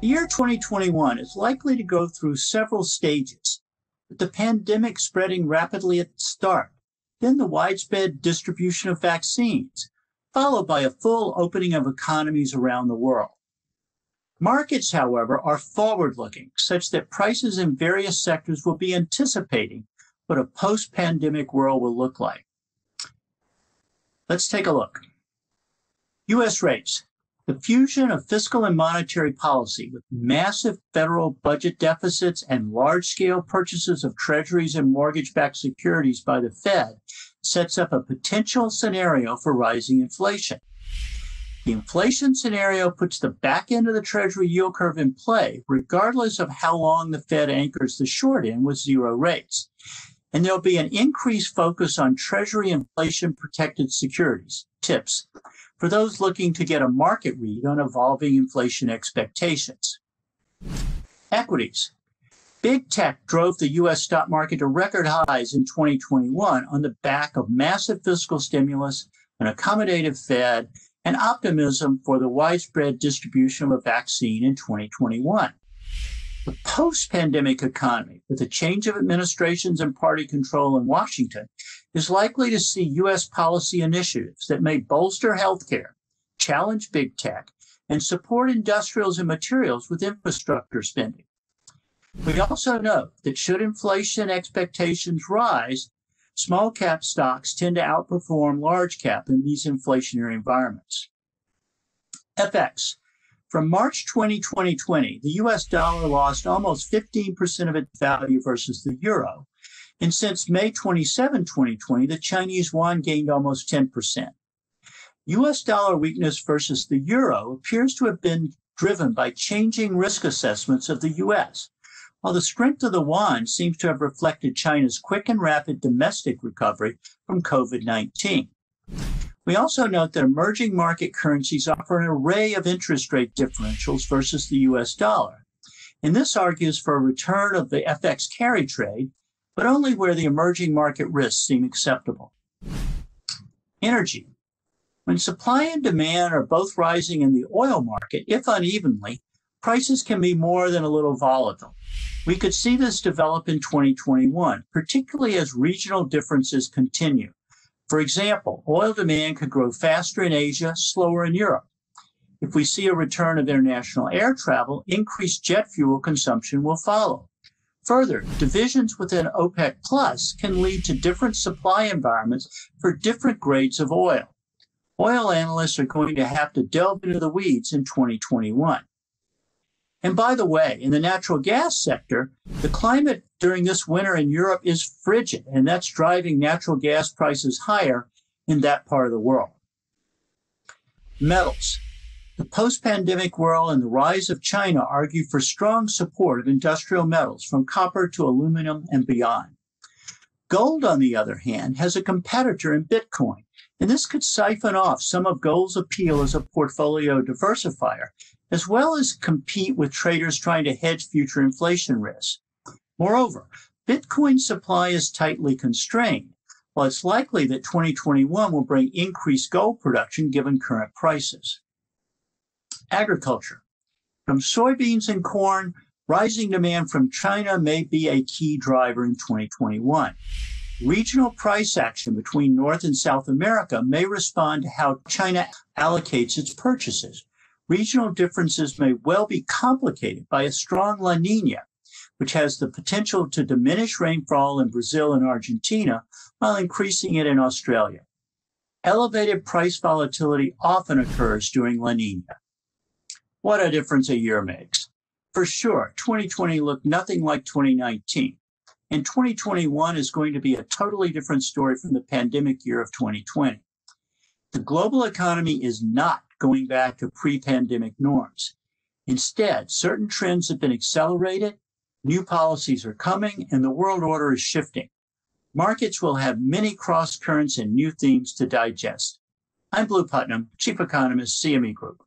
The year 2021 is likely to go through several stages, with the pandemic spreading rapidly at the start, then the widespread distribution of vaccines, followed by a full opening of economies around the world. Markets, however, are forward looking, such that prices in various sectors will be anticipating what a post pandemic world will look like. Let's take a look. US rates. The fusion of fiscal and monetary policy with massive federal budget deficits and large scale purchases of treasuries and mortgage backed securities by the Fed sets up a potential scenario for rising inflation. The inflation scenario puts the back end of the Treasury yield curve in play, regardless of how long the Fed anchors the short end with zero rates. And there'll be an increased focus on Treasury inflation protected securities, TIPS, for those looking to get a market read on evolving inflation expectations. Equities. Big tech drove the U.S. stock market to record highs in 2021 on the back of massive fiscal stimulus, an accommodative Fed, and optimism for the widespread distribution of a vaccine in 2021. The post pandemic economy, with a change of administrations and party control in Washington, is likely to see U.S. policy initiatives that may bolster healthcare, challenge big tech, and support industrials and materials with infrastructure spending. We also note that should inflation expectations rise, small cap stocks tend to outperform large cap in these inflationary environments. FX from March 20, 2020, the US dollar lost almost 15% of its value versus the euro. And since May 27, 2020, the Chinese yuan gained almost 10%. US dollar weakness versus the euro appears to have been driven by changing risk assessments of the US, while the strength of the yuan seems to have reflected China's quick and rapid domestic recovery from COVID 19. We also note that emerging market currencies offer an array of interest rate differentials versus the US dollar. And this argues for a return of the FX carry trade, but only where the emerging market risks seem acceptable. Energy. When supply and demand are both rising in the oil market, if unevenly, prices can be more than a little volatile. We could see this develop in 2021, particularly as regional differences continue. For example, oil demand could grow faster in Asia, slower in Europe. If we see a return of international air travel, increased jet fuel consumption will follow. Further, divisions within OPEC Plus can lead to different supply environments for different grades of oil. Oil analysts are going to have to delve into the weeds in 2021. And by the way, in the natural gas sector, the climate during this winter in Europe is frigid, and that's driving natural gas prices higher in that part of the world. Metals. The post pandemic world and the rise of China argue for strong support of industrial metals from copper to aluminum and beyond. Gold, on the other hand, has a competitor in Bitcoin, and this could siphon off some of gold's appeal as a portfolio diversifier as well as compete with traders trying to hedge future inflation risks. Moreover, Bitcoin supply is tightly constrained, while it's likely that 2021 will bring increased gold production given current prices. Agriculture. From soybeans and corn, rising demand from China may be a key driver in 2021. Regional price action between North and South America may respond to how China allocates its purchases regional differences may well be complicated by a strong La Nina, which has the potential to diminish rainfall in Brazil and Argentina while increasing it in Australia. Elevated price volatility often occurs during La Nina. What a difference a year makes. For sure, 2020 looked nothing like 2019. And 2021 is going to be a totally different story from the pandemic year of 2020. The global economy is not going back to pre pandemic norms. Instead, certain trends have been accelerated, new policies are coming, and the world order is shifting. Markets will have many cross currents and new themes to digest. I'm Blu Putnam, Chief Economist, CME Group.